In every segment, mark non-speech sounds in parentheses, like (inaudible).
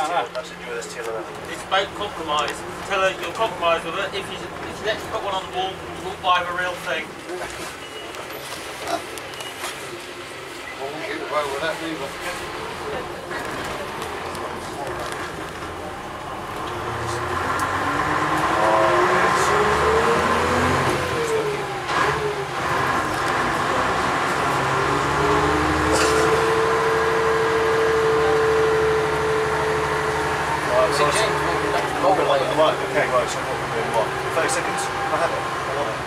It's about compromise. Tell her you'll compromise with her. If you if she lets you put one on the wall, you won't buy the real thing. I won't get away with that neither. Right, so what we're doing, what? 30 seconds? I have it. I want it.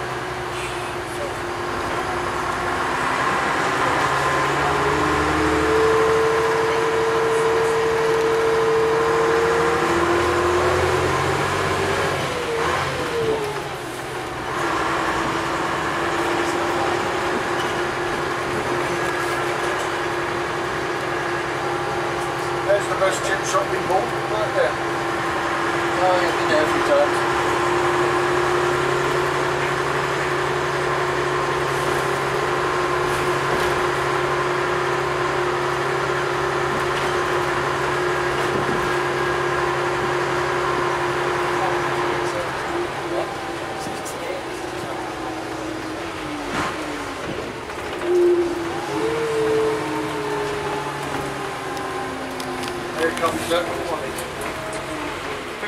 There's the best chip shop in Bolton, right there. Oh, you've been there a few times. Here comes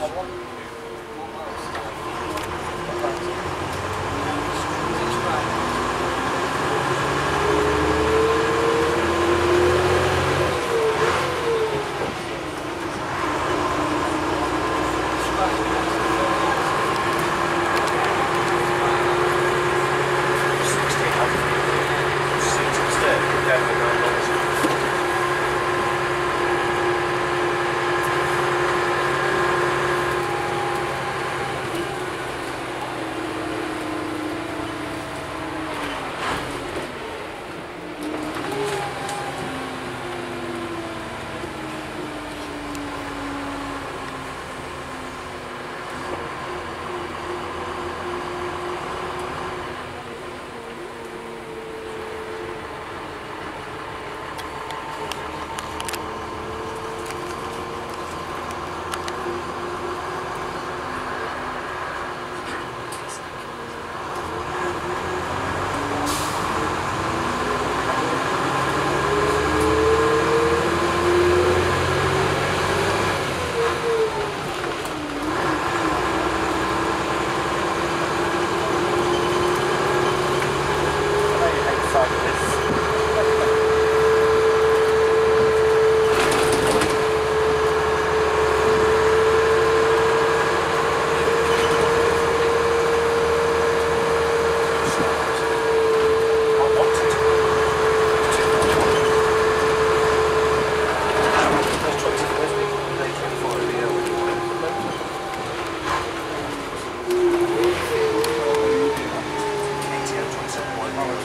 I know you hate the sight of this.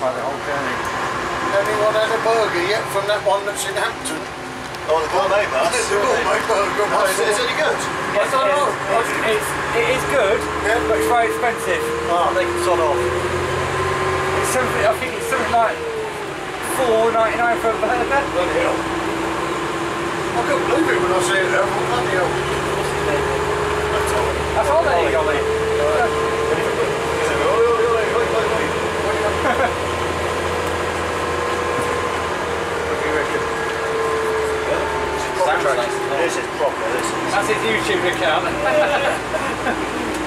I would try the whole journey. Anyone had a burger yet from that one that's in Hampton? Oh, the gourmet bus. The gourmet burger. Oh, is, it- is it any good? Yes, don't know. It's, it's, it is good, Yeah. but it's very expensive. Oh. They can sod off. It's something, I think it's something like four ninety nine for a burger. Bloody hell. I couldn't believe it when I see it there. I thought, bloody hell. That's all they got. Lee. What do you reckon? This is proper, this is. That's his YouTube account. (laughs)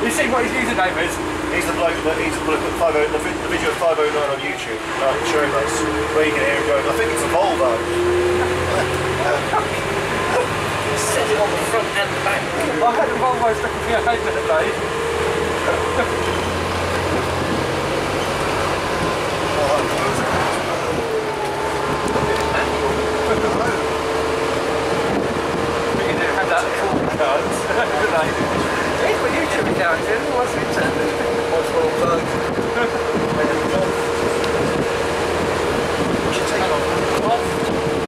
you see what his username is? He's the bloke that he's the bloke at 50, the, the video of 509 on YouTube, like showing us where you can hear him going, I think it's a Volvo. (laughs) Set it on the front and the back. I had a Volvo stuck in my head the other day.